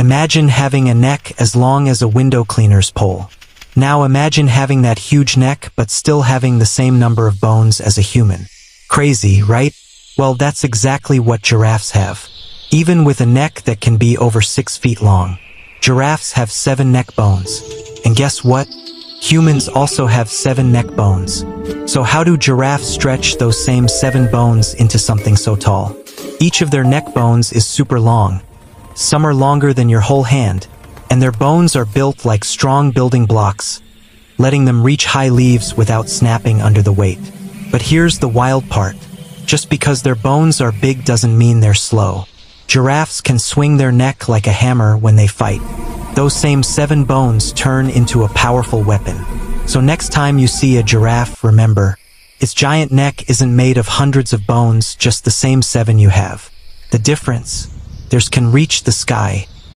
Imagine having a neck as long as a window cleaner's pole. Now imagine having that huge neck but still having the same number of bones as a human. Crazy, right? Well, that's exactly what giraffes have. Even with a neck that can be over six feet long. Giraffes have seven neck bones. And guess what? Humans also have seven neck bones. So how do giraffes stretch those same seven bones into something so tall? Each of their neck bones is super long. Some are longer than your whole hand, and their bones are built like strong building blocks, letting them reach high leaves without snapping under the weight. But here's the wild part. Just because their bones are big doesn't mean they're slow. Giraffes can swing their neck like a hammer when they fight. Those same seven bones turn into a powerful weapon. So next time you see a giraffe, remember, its giant neck isn't made of hundreds of bones, just the same seven you have. The difference, theirs can reach the sky,